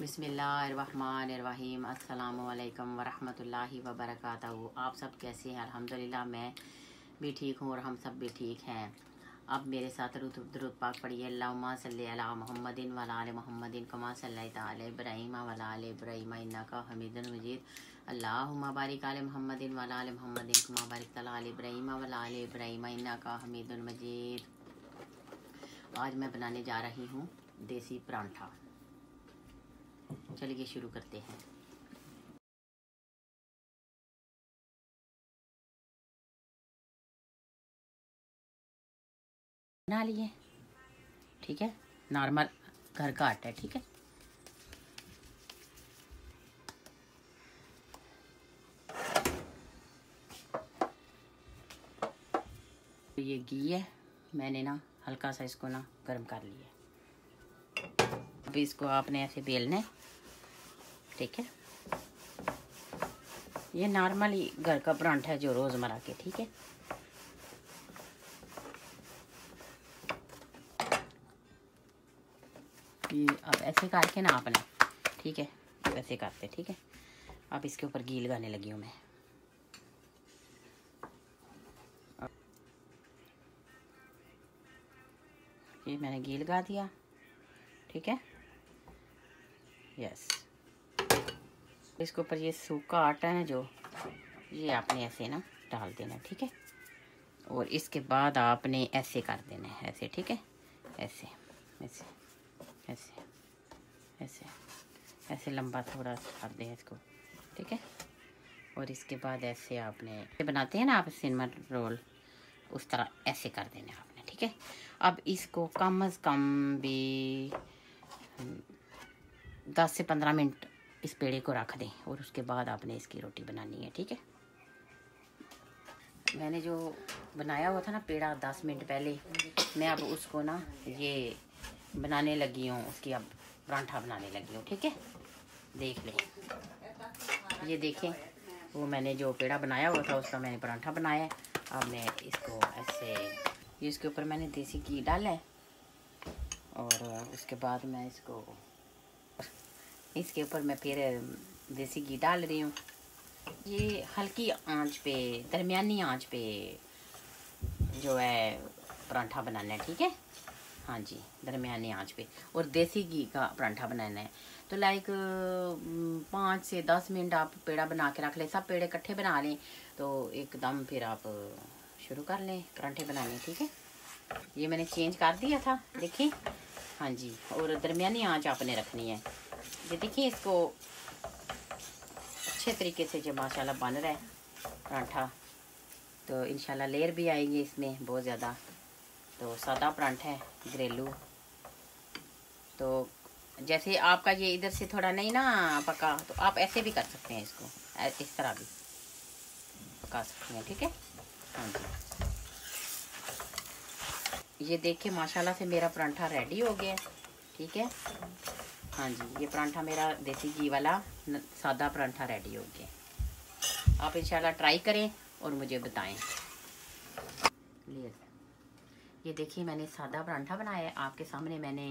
बिसमीम अल्लाम वरहमतुल्लाहि वबरकातुहू। आप सब कैसे हैं? अल्हम्दुलिल्लाह, मैं भी ठीक हूँ और हम सब भी ठीक हैं। अब मेरे साथ रुत पाक पढ़िए। अल्लाहुम्मा सल्ली अला मुहम्मदिन व आल मुहम्मदिन कमा अला इब्राहीम व अला इब्राहीम, इन्नका मजीद। अल्लाहुम्मा बारिक अला मुहम्मदिन व आल मुहम्मदिन कमा बारिक इब्राहीम व अला इब्राहीम, इन्नका हमीदुन मजीद। आज मैं बनाने जा रही हूँ देसी परांठा। चलिए शुरू करते हैं। बना लिए। ठीक है? नॉर्मल घर का आटा है, ठीक है? ये घी है। मैंने ना हल्का सा इसको ना गर्म कर लिया अभी इसको आपने ऐसे बेलना है। ठीक है? ये नॉर्मली घर का परांठा है जो रोज़मर्रा के, ठीक है? ये अब ऐसे करके ना आपने, ठीक है? ऐसे करते, ठीक है? अब इसके ऊपर घी लगाने लगी हूँ मैं। ये मैंने घी लगा दिया, ठीक है? यस इसके ऊपर ये सूखा आटा है जो, ये आपने ऐसे ना डाल देना, ठीक है? और इसके बाद आपने ऐसे कर देना है, ऐसे, ठीक है? ऐसे ऐसे ऐसे ऐसे ऐसे लंबा थोड़ा कर दें इसको, ठीक है? और इसके बाद ऐसे आपने बनाते हैं ना आप सिनेमा रोल, उस तरह ऐसे कर देना आपने, ठीक है? अब इसको कम अज़ कम भी दस से पंद्रह मिनट इस पेड़े को रख दें और उसके बाद आपने इसकी रोटी बनानी है, ठीक है? मैंने जो बनाया हुआ था ना पेड़ा दस मिनट पहले, मैं अब उसको ना ये बनाने लगी हूँ, उसकी अब परांठा बनाने लगी हूँ, ठीक है? देख लें। ये देखें, वो मैंने जो पेड़ा बनाया हुआ था, उसका मैंने परांठा बनाया है। अब मैं इसको ऐसे, ये इसके ऊपर मैंने देसी घी डाला है और उसके बाद मैं इसको इसके ऊपर मैं फिर देसी घी डाल रही हूँ। ये हल्की आँच पे, दरमियानी आँच पे जो है परांठा बनाना है, ठीक है? हाँ जी, दरमियानी आँच पे। और देसी घी का परांठा बनाना है। तो लाइक पाँच से दस मिनट आप पेड़ा बना के रख लें। सब पेड़े इकट्ठे बना लें तो एकदम फिर आप शुरू कर लें परांठे बनाने, ठीक है? ये मैंने चेंज कर दिया था, देखिए। हाँ जी, और दरमियानी आँच आपने रखनी है। ये देखिए इसको अच्छे तरीके से जो माशाल्लाह बन रहा है, परांठा तो इंशाल्लाह लेयर भी आएगी इसमें बहुत ज़्यादा। तो सादा परांठा है घरेलू तो जैसे आपका ये इधर से थोड़ा नहीं ना पका तो आप ऐसे भी कर सकते हैं इसको इस तरह भी। पका सकते हैं, ठीक है? हाँ जी। ये देखिए माशाल्लाह से मेरा परांठा रेडी हो गया, ठीक है? हाँ जी ये परांठा मेरा देसी घी वाला सादा परांठा रेडी हो गया आप इंशाल्लाह ट्राई करें और मुझे बताएँ ये देखिए मैंने सादा परांठा बनाया है आपके सामने मैंने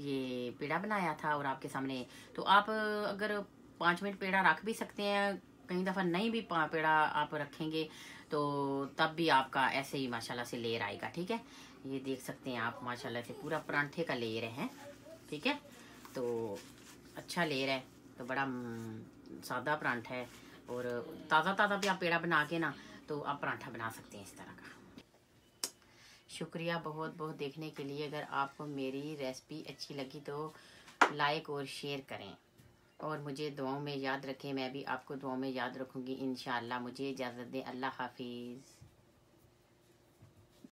ये पेड़ा बनाया था और आपके सामने तो आप अगर पाँच मिनट पेड़ा रख भी सकते हैं कई दफ़ा नहीं भी पेड़ा आप रखेंगे तो तब भी आपका ऐसे ही माशाल्लाह से लेयर आएगा ठीक है ये देख सकते हैं आप माशाल्लाह से पूरा परांठे का लेयर है ठीक है तो अच्छा लेर है तो बड़ा सादा परांठा है। और ताज़ा ताज़ा भी आप पेड़ा बना के ना तो आप परांठा बना सकते हैं इस तरह का। शुक्रिया बहुत बहुत देखने के लिए। अगर आपको मेरी रेसिपी अच्छी लगी तो लाइक और शेयर करें। और मुझे दुआओं में याद रखें, मैं भी आपको दुआओं में याद रखूँगी इन मुझे इजाज़त दें। अल्लाह हाफिज़।